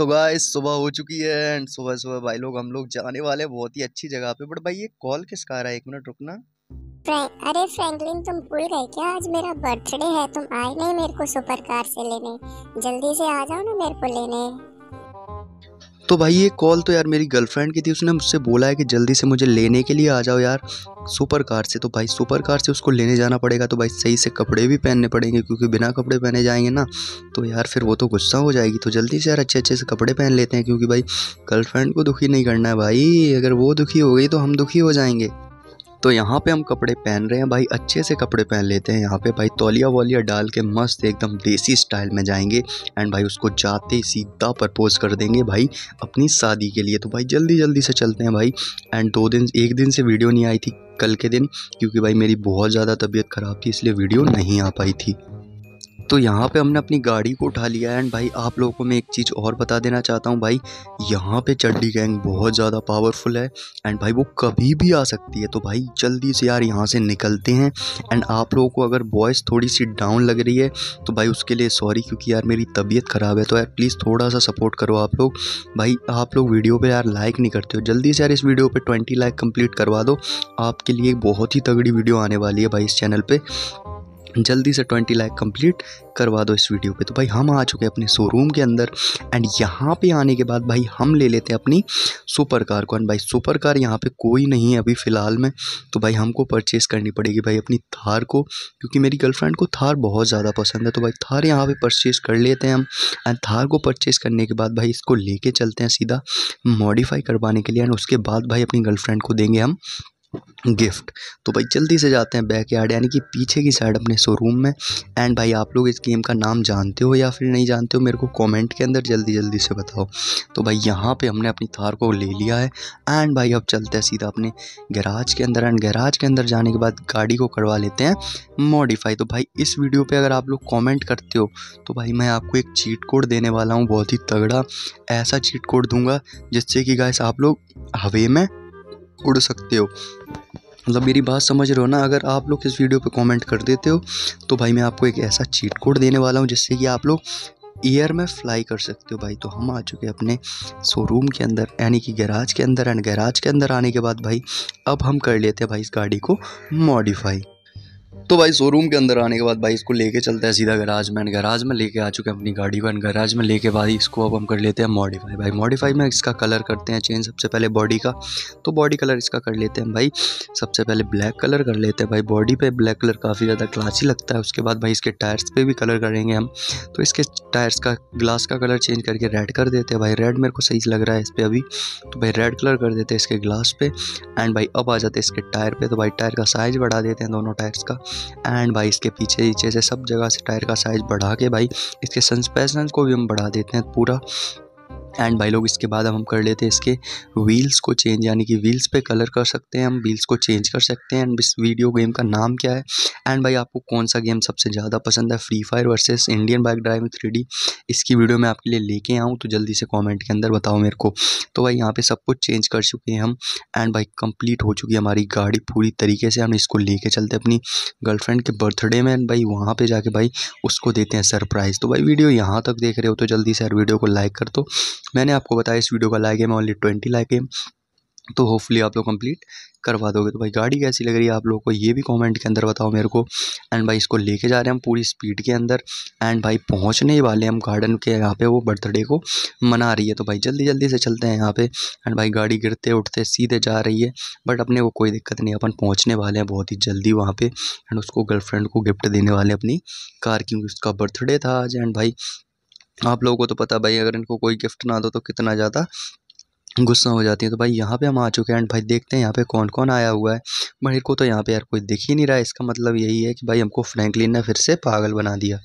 तो गाइस सुबह हो चुकी है एंड सुबह सुबह भाई लोग हम लोग जाने वाले बहुत ही अच्छी जगह पे। बट भाई ये कॉल किसका आ रहा है? एक मिनट रुकना। अरे फ्रैंकलिन तुम भूल गए क्या? आज मेरा बर्थडे है, तुम आए नहीं मेरे को सुपर कार से लेने। जल्दी से आ जाओ ना मेरे को लेने। तो भाई ये कॉल तो यार मेरी गर्लफ्रेंड की थी, उसने मुझसे बोला है कि जल्दी से मुझे लेने के लिए आ जाओ यार। सुपर कार से तो भाई सुपर कार से उसको लेने जाना पड़ेगा तो भाई सही से कपड़े भी पहनने पड़ेंगे, क्योंकि बिना कपड़े पहने जाएँगे ना तो यार फिर वो तो गुस्सा हो जाएगी। तो जल्दी से यार अच्छे अच्छे से कपड़े पहन लेते हैं, क्योंकि भाई गर्लफ्रेंड को दुखी नहीं करना है भाई, अगर वो दुखी हो गई तो हम दुखी हो जाएँगे। तो यहाँ पे हम कपड़े पहन रहे हैं, भाई अच्छे से कपड़े पहन लेते हैं। यहाँ पे भाई तौलिया वौलिया डाल के मस्त एकदम देसी स्टाइल में जाएँगे एंड भाई उसको जाते सीधा प्रपोज कर देंगे भाई अपनी शादी के लिए। तो भाई जल्दी जल्दी से चलते हैं भाई एंड दो दिन, एक दिन से वीडियो नहीं आई थी, कल के दिन, क्योंकि भाई मेरी बहुत ज़्यादा तबीयत ख़राब थी, इसलिए वीडियो नहीं आ पाई थी। तो यहाँ पे हमने अपनी गाड़ी को उठा लिया एंड भाई, आप लोगों को मैं एक चीज़ और बता देना चाहता हूँ भाई, यहाँ पे चड्डी गैंग बहुत ज़्यादा पावरफुल है। एंड भाई, वो कभी भी आ सकती है। तो भाई, जल्दी से यार यहाँ से निकलते हैं। एंड आप लोगों को अगर वॉइस थोड़ी सी डाउन लग रही है तो भाई उसके लिए सॉरी क्योंकि यार मेरी तबीयत ख़राब है। तो यार प्लीज़ थोड़ा सा सपोर्ट करो आप लोग। भाई, आप लोग वीडियो पर यार लाइक नहीं करते हो। जल्दी से यार इस वीडियो पर ट्वेंटी लाइक कंप्लीट करवा दो। आपके लिए बहुत ही तगड़ी वीडियो आने वाली है भाई इस चैनल पर जल्दी से ट्वेंटी लाइक कंप्लीट करवा दो इस वीडियो पे। तो भाई, हम आ चुके हैं अपने शोरूम के अंदर एंड यहाँ पे आने के बाद भाई, हम ले लेते हैं अपनी सुपर कार को। एंड भाई सुपर कार यहाँ पे कोई नहीं है अभी फ़िलहाल में। तो भाई, हमको परचेज़ करनी पड़ेगी भाई अपनी थार को, क्योंकि मेरी गर्लफ्रेंड को थार बहुत ज़्यादा पसंद है। तो भाई, थार यहाँ पर परचेज़ कर लेते हैं हम। एंड थार को परचेज़ करने के बाद भाई, इसको लेके चलते हैं सीधा मॉडिफाई करवाने के लिए। एंड उसके बाद भाई, अपनी गर्लफ्रेंड को देंगे हम। गिफ्ट। तो भाई जल्दी से जाते हैं बैक यार्ड यानी कि पीछे की साइड अपने शोरूम में। एंड भाई आप लोग इस गेम का नाम जानते हो या फिर नहीं जानते हो, मेरे को कमेंट के अंदर जल्दी जल्दी से बताओ। तो भाई यहाँ पे हमने अपनी थार को ले लिया है। एंड भाई अब चलते हैं सीधा अपने गैराज के अंदर। एंड गैराज के अंदर जाने के बाद गाड़ी को करवा लेते हैं मॉडिफाई तो भाई इस वीडियो पर अगर आप लोग कॉमेंट करते हो तो भाई मैं आपको एक चीट कोड देने वाला हूँ, बहुत ही तगड़ा। ऐसा चीट कोड दूँगा जिससे कि गाइस आप लोग हवे में उड़ सकते हो। मतलब मेरी बात समझ रहे हो ना? अगर आप लोग इस वीडियो पे कमेंट कर देते हो तो भाई मैं आपको एक ऐसा चीट कोड देने वाला हूँ, जिससे कि आप लोग ईयर में फ्लाई कर सकते हो भाई। तो हम आ चुके हैं अपने शोरूम के अंदर, यानी कि गैराज के अंदर एंड गैराज के अंदर आने के बाद भाई, अब हम कर लेते हैं भाई इस गाड़ी को मॉडिफाई तो भाई शोरूम के अंदर आने के बाद भाई इसको लेके चलते हैं सीधा गराज में। गराज में लेके आ चुके हैं अपनी गाड़ी को। गराज में लेके बाद इसको अब हम कर लेते हैं मॉडिफाई भाई मॉडिफाई में इसका कलर करते हैं चेंज सबसे पहले बॉडी का। तो बॉडी कलर इसका कर लेते हैं भाई। सबसे पहले ब्लैक कलर कर लेते हैं भाई। बॉडी पे ब्लैक कलर काफ़ी ज़्यादा क्लासी लगता है। उसके बाद भाई इसके टायर्स पे भी कलर करेंगे हम। तो इसके टायर्स का ग्लास का कलर चेंज करके रेड कर देते हैं भाई। रेड मेरे को सही लग रहा है इस पर अभी। तो भाई रेड कलर कर देते हैं इसके ग्लास पे। एंड भाई अब आ जाते हैं इसके टायर पे। तो भाई टायर का साइज़ बढ़ा देते हैं दोनों टायर्स का। एंड भाई, इसके पीछे नीचे से सब जगह से टायर का साइज़ बढ़ा के भाई, इसके सस्पेंशन को भी हम बढ़ा देते हैं पूरा। एंड भाई लोग, इसके बाद हम कर लेते हैं इसके व्हील्स को चेंज यानी कि व्हील्स पे कलर कर सकते हैं, हम व्हील्स को चेंज कर सकते हैं। एंड इस वीडियो गेम का नाम क्या है? एंड भाई आपको कौन सा गेम सबसे ज़्यादा पसंद है? Free fire versus Indian bike driving three इसकी वीडियो मैं आपके लिए लेके आऊँ तो जल्दी से कॉमेंट के अंदर बताओ मेरे को। तो भाई यहाँ पर सब कुछ चेंज कर चुके हैं हम। एंड भाई कंप्लीट हो चुकी है हमारी गाड़ी पूरी तरीके से। हम इसको लेके चलते अपनी गर्लफ्रेंड के बर्थडे में। एंड भाई वहाँ पर जाके भाई उसको देते हैं सरप्राइज़ तो भाई वीडियो यहाँ तक देख रहे हो तो जल्दी से यार वीडियो को लाइक कर दो। मैंने आपको बताया इस वीडियो का लाइक है मैं ओनली ट्वेंटी लाइक है तो होपफुली आप लोग कंप्लीट करवा दोगे। तो भाई, गाड़ी कैसी लग रही है आप लोगों को, ये भी कमेंट के अंदर बताओ मेरे को। एंड भाई, इसको लेके जा रहे हैं हम पूरी स्पीड के अंदर। एंड भाई, पहुँचने ही वाले हम गार्डन के, यहाँ पे वो बर्थडे को मना रही है। तो भाई, जल्दी जल्दी से चलते हैं यहाँ पे। एंड भाई, गाड़ी गिरते, उठते, सीधे जा रही है। बट अपने को कोई दिक्कत नहीं, अपन पहुँचने वाले हैं बहुत ही जल्दी वहाँ पर एंड उसको गर्लफ्रेंड को गिफ्ट देने वाले अपनी कार क्योंकि उसका बर्थडे था आज। एंड भाई आप लोगों को तो पता भाई, अगर इनको कोई गिफ्ट ना दो तो कितना ज़्यादा गुस्सा हो जाती है। तो भाई, यहाँ पे हम आ चुके हैं एंड भाई, देखते हैं यहाँ पे कौन कौन आया हुआ है। मेरे को तो यहाँ पे यार कोई दिख ही नहीं रहा है। इसका मतलब यही है कि भाई, हमको फ्रैंकलिन ने फिर से पागल बना दिया।